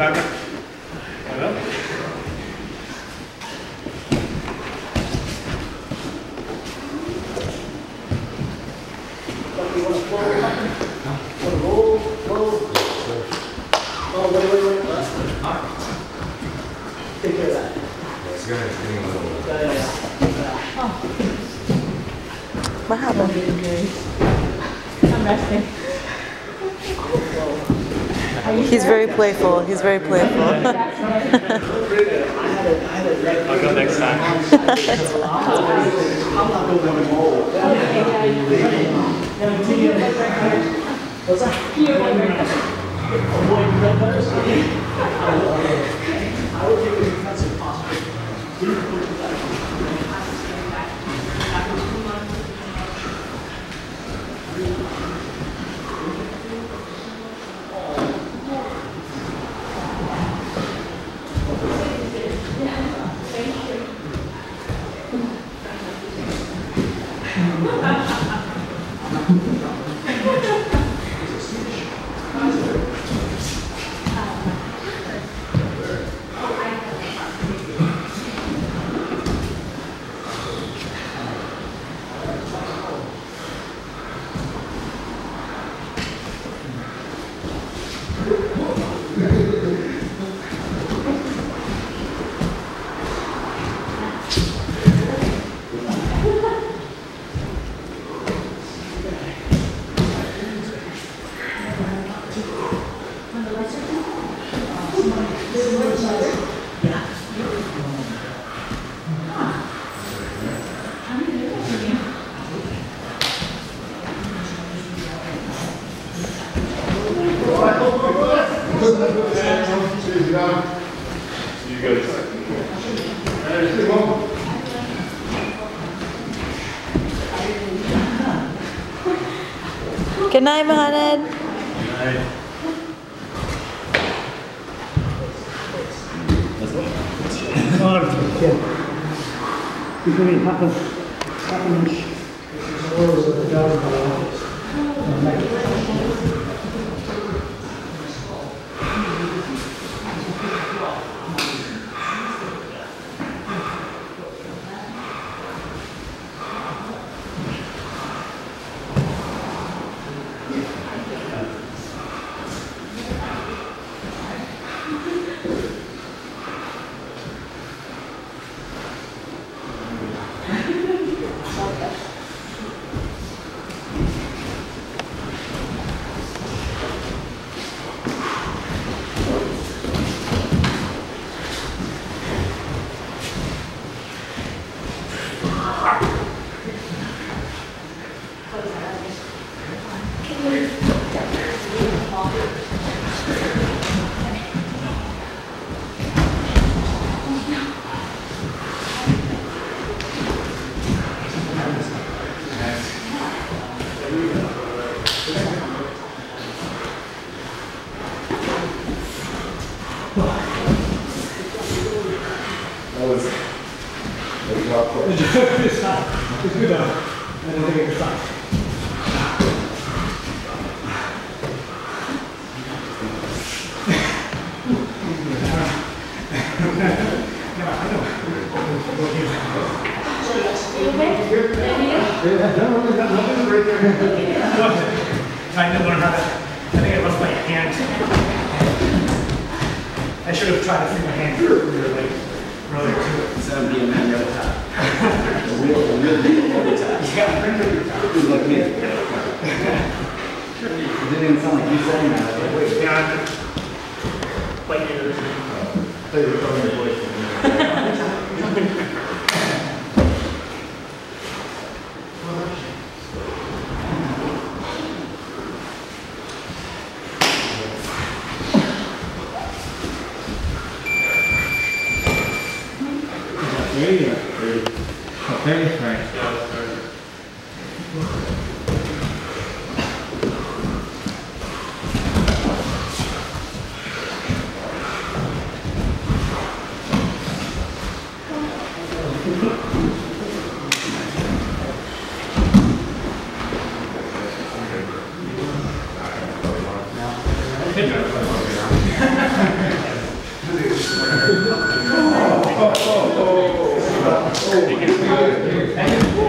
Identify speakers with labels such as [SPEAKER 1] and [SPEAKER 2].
[SPEAKER 1] Patrick. Hello.
[SPEAKER 2] Take care of that.
[SPEAKER 3] This guy is getting a little.
[SPEAKER 2] Yeah, yeah, yeah.
[SPEAKER 4] What happened?
[SPEAKER 5] I'm resting.
[SPEAKER 4] He's very playful. He's very playful.
[SPEAKER 2] I had a, I had a.
[SPEAKER 1] I'll go next time.
[SPEAKER 2] ハハ
[SPEAKER 1] ハハ!
[SPEAKER 4] Good night, Mohammed.
[SPEAKER 2] Between half a, half an inch. Or was it a dozen
[SPEAKER 3] That was. That was rock.
[SPEAKER 2] It's not, it's good though. I don't think it's not. I didn't learn how to, I think I lost my hand. I should have tried to free my hand earlier, like, earlier too.
[SPEAKER 6] Instead of being man the other time. The real, the real deal the other time.
[SPEAKER 2] Yeah.
[SPEAKER 6] Who's like me? It didn't even sound like you saying that. I was like, wait.
[SPEAKER 2] Yeah. really like 30.
[SPEAKER 1] Oh, very
[SPEAKER 2] high.
[SPEAKER 7] oh, oh, oh. oh. Thank you.